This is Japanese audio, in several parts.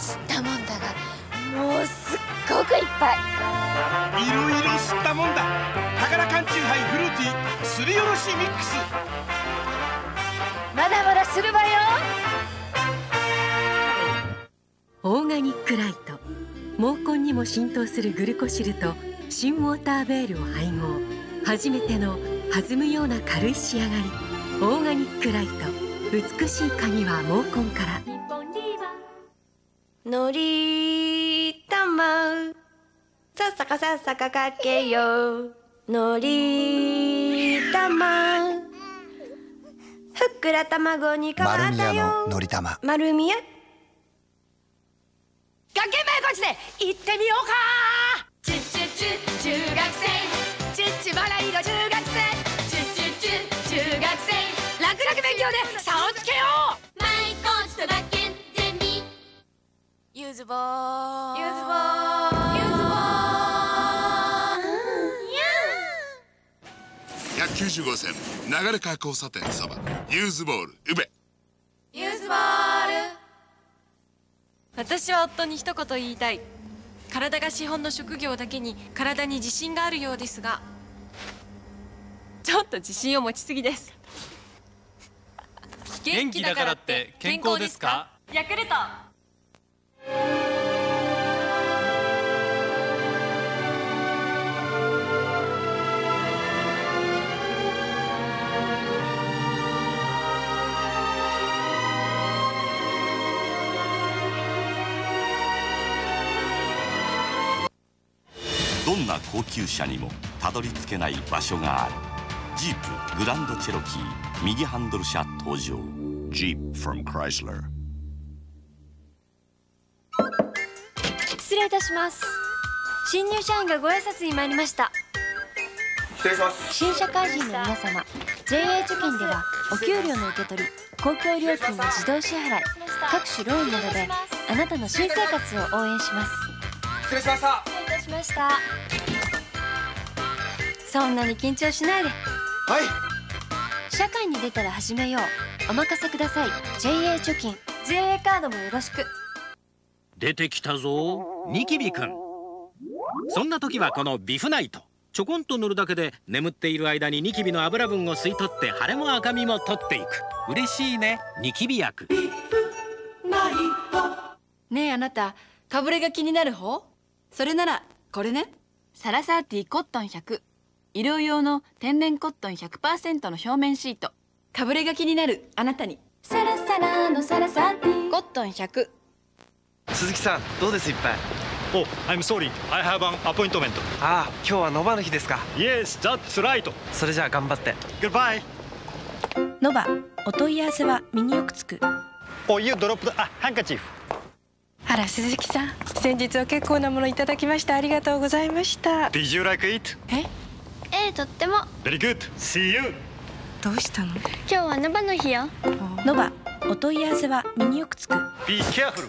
吸ったもんだがもうすっごくいっぱい。いろいろ吸ったもんだ。宝缶チューハイフルーティーすりおろしミックス。まだまだするわよ。オーガニックライト。毛根にも浸透するグルコシルと新ウォーターベールを配合。初めての弾むような軽い仕上がり。オーガニックライト。美しい髪は毛根からのりたまさっさかさっさかかけよ。うのりたまふっくら卵に変わったよ。ののりたま。丸宮？学研名コーチで行ってみようか。チュッチュッチュ中学生。チュッチュバラ色中学生。チュッチュッチュ中学生。楽々勉強で差ーズボーユーズボーユーズボー195線流川交差点そばユーズボール宇部ユーズボール私は夫に一言言いたい体が資本の職業だけに体に自信があるようですがちょっと自信を持ちすぎです元気だからって健康ですか？ヤクルトどんな高級車にもたどり着けない場所がある。ジープグランドチェロキー右ハンドル車登場。Jeep from Chrysler 失礼いたします。新入社員がご挨拶に参りました。失礼します。新社会人の皆様 JA 貯金ではお給料の受け取り公共料金の自動支払い各種ローンなどであなたの新生活を応援します。失礼しました。失礼いたしました。そんなに緊張しないで。はい。社会に出たら始めよう。お任せください。JA 貯金 JA カードもよろしく出てきたぞニキビくんそんな時はこのビフナイト。ちょこんと塗るだけで眠っている間にニキビの油分を吸い取って腫れも赤みも取っていく。嬉しいねニキビ薬。ねえあなたかぶれが気になる方？それならこれね。サラサーティコットン100医療用の天然コットン100%の表面シート。かぶれが気になるあなたに。サラサラのサラサーティコットン100鈴木さんどうですいっぱい？Oh, I'm sorry. I have an appointment. ああ、今日はノバの日ですか Yes, that's right. それじゃあ頑張って Goodbye. ノバ、お問い合わせは身によくつく Oh, you dropped a handkerchief. あら鈴木さん先日は結構なものいただきましてありがとうございました Did you like it? え？ええとっても Very good. See you. どうしたの？今日はノバの日よノバお問い合わせは身によくつく Be careful.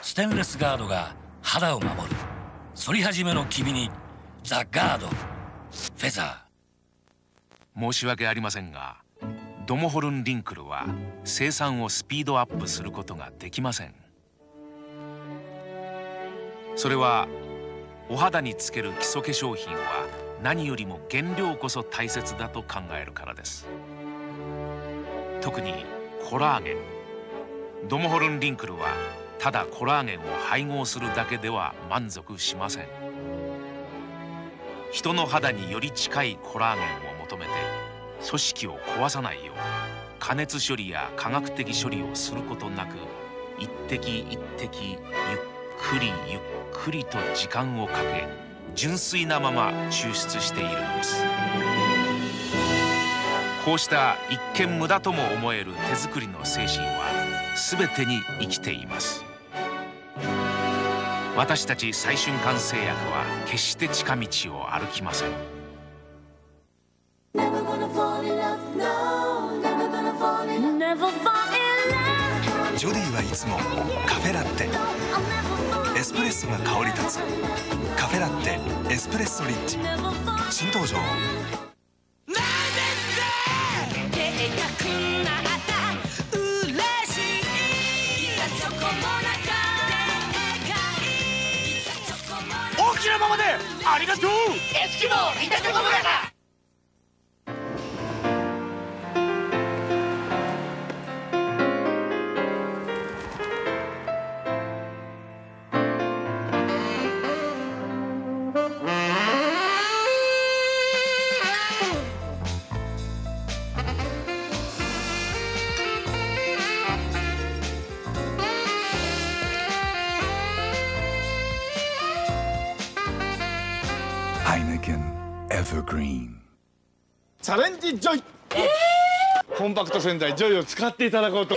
ステンレスガードが肌を守る。反り始めの君にザ・ガードフェザー。申し訳ありませんがドモホルンリンクルは生産をスピードアップすることができません。それはお肌につける基礎化粧品は何よりも原料こそ大切だと考えるからです。特にコラーゲン。ドモホルンリンクルはただコラーゲンを配合するだけでは満足しません。人の肌により近いコラーゲンを求めて組織を壊さないよう加熱処理や化学的処理をすることなく一滴一滴ゆっくりゆっくりと時間をかけ純粋なまま抽出しているのです。こうした一見無駄とも思える手作りの精神は全てに生きています。私たち最瞬間製薬は決して近道を歩きません。ジョディはいつもカフェラテ。エスプレッソが香り立つ。カフェラテエスプレッソリッチ。新登場。大きなままで。ありがとう。エスキモーハイネケンエバーグリーンチャレンジジョイコンパクト洗剤ジョイを。使っていただこうと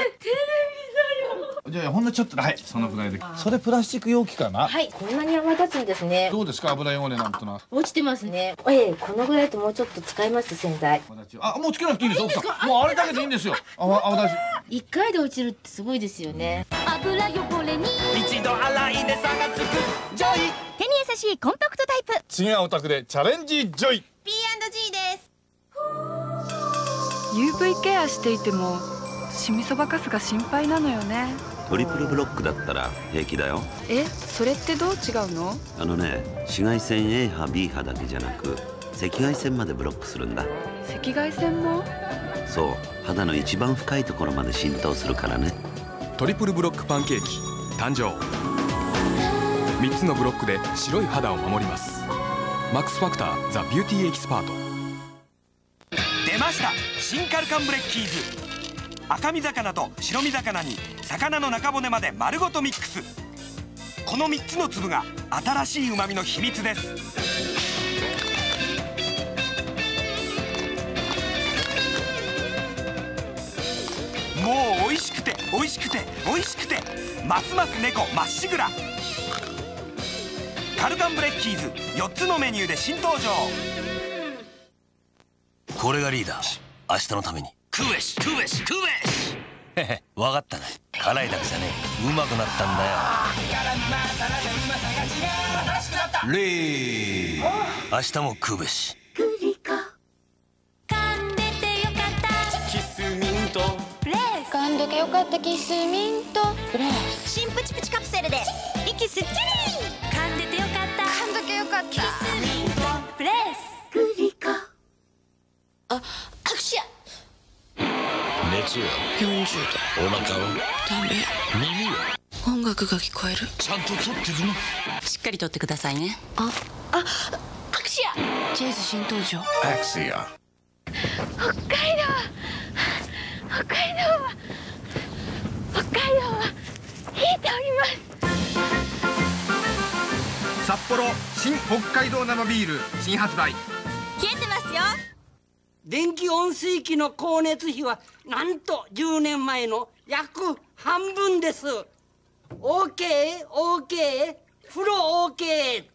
じゃあほんのちょっとはいそのぐらいで。それプラスチック容器かな？はい、こんなに泡立つんですね。どうですか？油汚れなんてのは。落ちてますね。ええ、このぐらいともうちょっと使います洗剤。あもうつけなくていいんです奥さん。もうあれだけでいいんですよ。泡泡立ち一回で落ちるってすごいですよね。油汚れに。一度洗いで差がつく。ジョイ。手に優しいコンパクトタイプ。次はお宅でチャレンジジョイ。P&G です。UV ケアしていてもシミそばかすが心配なのよね。トリプルブロックだったら平気だよ。えそれってどう違うの？あのね紫外線 A 波 B 波だけじゃなく赤外線までブロックするんだ。赤外線も？そう。肌の一番深いところまで浸透するからね。トリプルブロックパンケーキ。誕生。3つのブロックで白い肌を守ります。マックスファクター The Beauty Expert。出ました。新カルカンブレッキーズ。赤身魚と白身魚に魚の中骨まで丸ごとミックス。この3つの粒が新しい旨味の秘密ですもう美味しくて美味しくて美味しくてますます猫まっしぐら。カルカンブレッキーズ4つのメニューで新登場。これがリーダー明日のために。食えし食えし食えし。へへ分かったな。辛いだけじゃねえ。うまくなったんだよ。レー明日も食うべしよかったキスミントプレス新プチプチカプセルで。息すっきり。噛んでてよかった。噛んどけよかった。キスミントプレス。グリコ。あアクシア熱は40度。お腹はダメ。耳は音楽が聞こえる。ちゃんと撮ってるの。しっかり撮ってくださいね。ああアクシアチェイス新登場。アクシア。北海道幌新北海道生ビール新発売。冷えてますよ。電気温水器の光熱費はなんと10年前の約半分です。OKOK 風呂 OK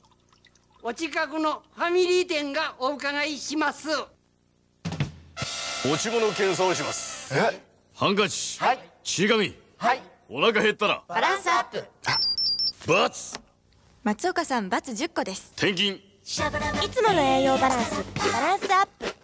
お近くのファミリー店がお伺いします。持ち物検査をします。え？ハンカチ。はい。血紙はい。お腹減ったら。バランスアップ。バツ松岡さんバツ10個です。転勤。いつもの栄養バランスバランスアップ